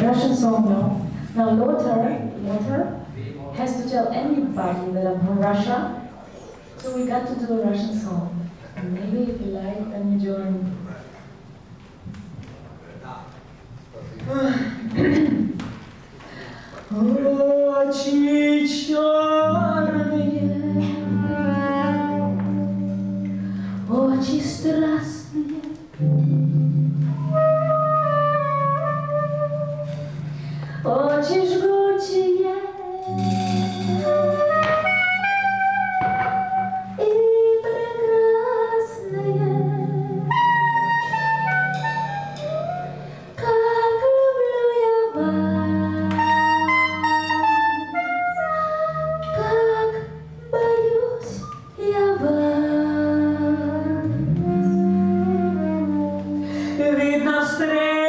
Russian song now. Now Lothar, Lothar has to tell anybody that I'm from Russia, so we got to do a Russian song. And maybe if you like, then you join. Очень दूसरे